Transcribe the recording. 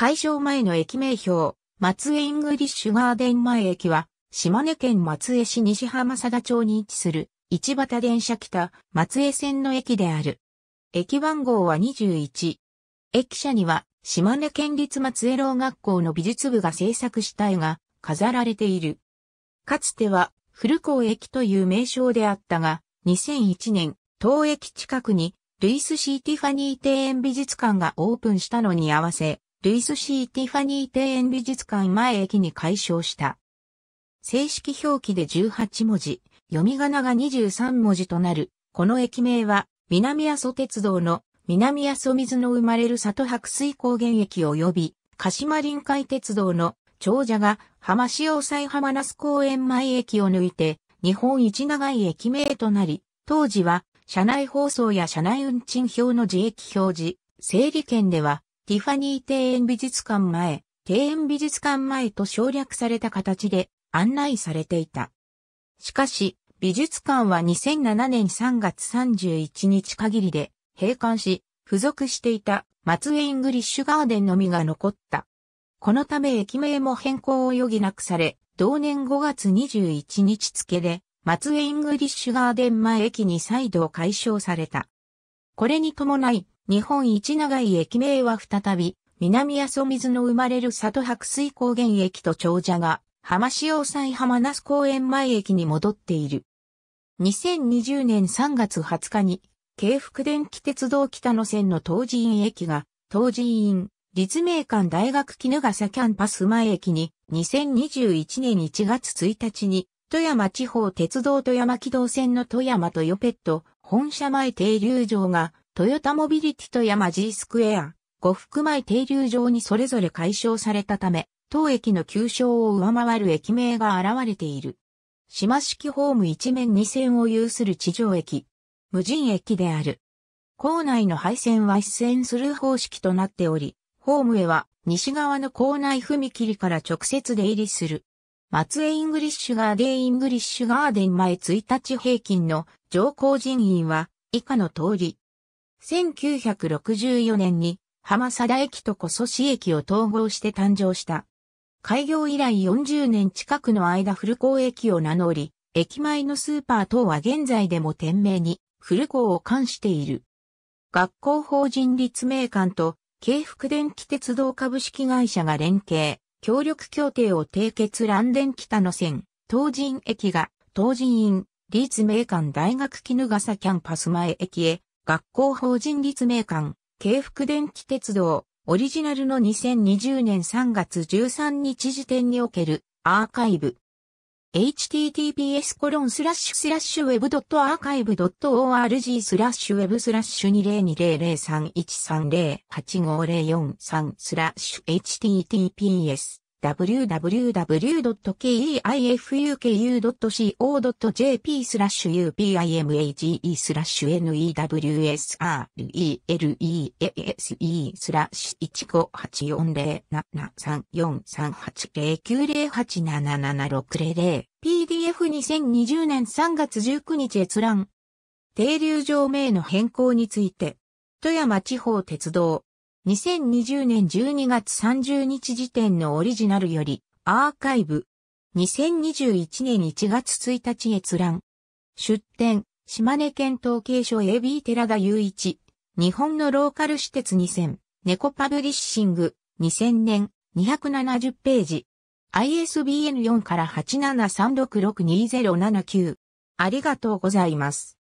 改称前の駅名標、松江イングリッシュガーデン前駅は、島根県松江市西浜佐田町に位置する、一畑電車北松江線の駅である。駅番号は21。駅舎には、島根県立松江ろう学校の美術部が制作した絵が飾られている。かつては、古江駅という名称であったが、2001年、当駅近くに、ルイス・シー・ティファニー庭園美術館がオープンしたのに合わせ、ルイス・シー・ティファニー庭園美術館前駅に改称した。正式表記で18文字、読み仮名が23文字となる、この駅名は、南阿蘇鉄道の南阿蘇水の生まれる里白水高原駅及び、鹿島臨海鉄道の長者が浜潮西浜那須公園前駅を抜いて、日本一長い駅名となり、当時は、車内放送や車内運賃表の自駅表示、整理券では、ティファニー庭園美術館前、庭園美術館前と省略された形で案内されていた。しかし、美術館は2007年3月31日限りで閉館し、付属していた松江イングリッシュガーデンのみが残った。このため駅名も変更を余儀なくされ、同年5月21日付で松江イングリッシュガーデン前駅に再度改称された。これに伴い、日本一長い駅名は再び、南阿蘇水の生まれる里白水高原駅と長者が、浜潮西浜那須公園前駅に戻っている。2020年3月20日に、京福電気鉄道北野線の東寺院駅が、東寺院、立命館大学絹笠キャンパス前駅に、2021年1月1日に、富山地方鉄道富山軌道線の富山トヨペット、本社前停留場が、トヨタモビリティ富山 G スクエア、五福前停留場にそれぞれ解消されたため、当駅の旧称を上回る駅名が現れている。島式ホーム一面二線を有する地上駅、無人駅である。構内の配線は一線する方式となっており、ホームへは西側の構内踏切から直接出入りする。松江イングリッシュガーデンイングリッシュガーデン前1日平均の乗降人員は以下の通り。1964年に浜佐田駅と古曽志駅を統合して誕生した。開業以来40年近くの間古港駅を名乗り、駅前のスーパー等は現在でも店名に古港を冠している。学校法人立命館と京福電気鉄道株式会社が連携、協力協定を締結蘭電北の線、東神駅が東神院、立命館大学絹笠キャンパス前駅へ学校法人立命館、京福電気鉄道、オリジナルの2020年3月13日時点におけるアーカイブ。https コロンスラッシュスラッシュウェブドットアーカイブドット org スラッシュウェブスラッシュ20200313085043スラッシュ https www.keifuku.co.jp スラッシュ upimage スラッシュ newsrelease スラッシュ1584073433809087760 PDF2020 年3月19日閲覧。停留場名の変更について富山地方鉄道2020年12月30日時点のオリジナルよりアーカイブ。2021年1月1日閲覧。出展島根県統計所 AB 寺田雄一。日本のローカル施設2000猫パブリッシング。2000年。270ページ。ISBN4 から873662079ありがとうございます。